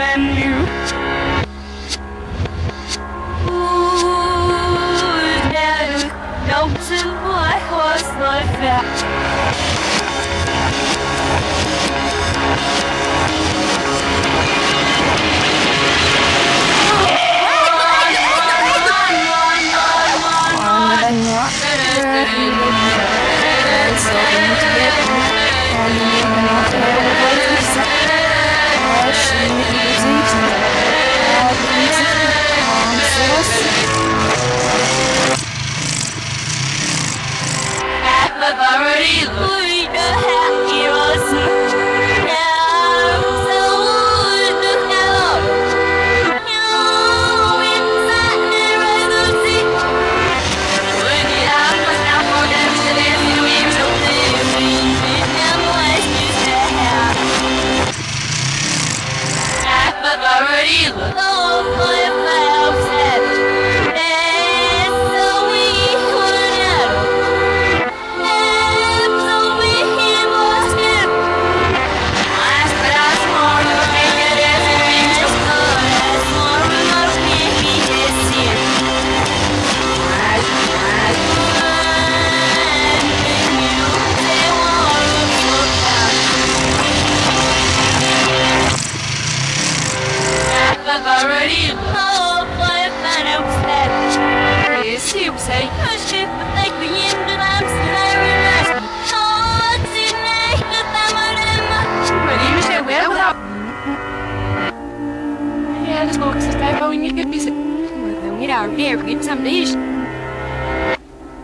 than you. Ooh, no, no, what was not fact? already in love with an outfit. It seems I push it, but like the end of arms that I'm realize. Oh, it's in there, but I'm on him. But he was there well without. I just looks as bad when you could be sick. We'd already have given some dish.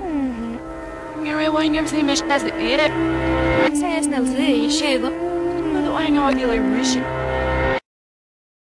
Hmm. You're a wine of the same as it did. I'm she looked. Another wine of the mission.